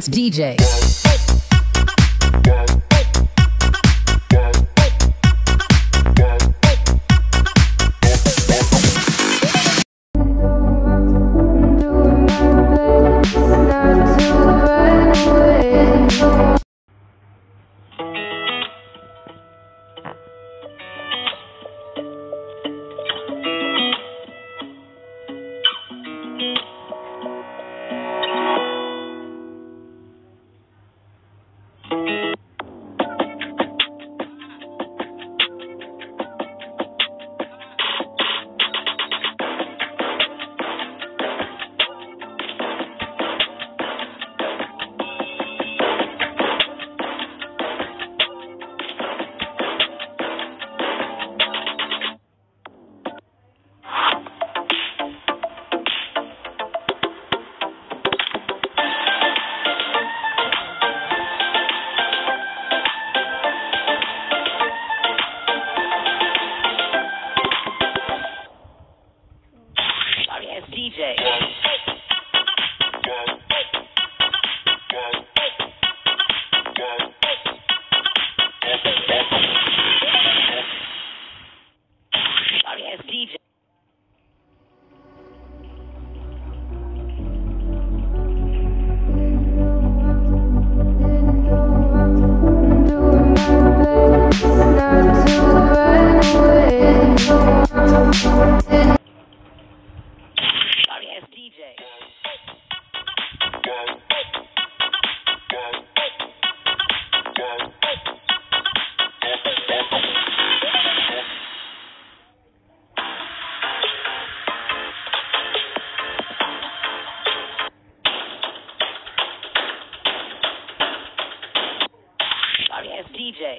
ass DJ. DJ.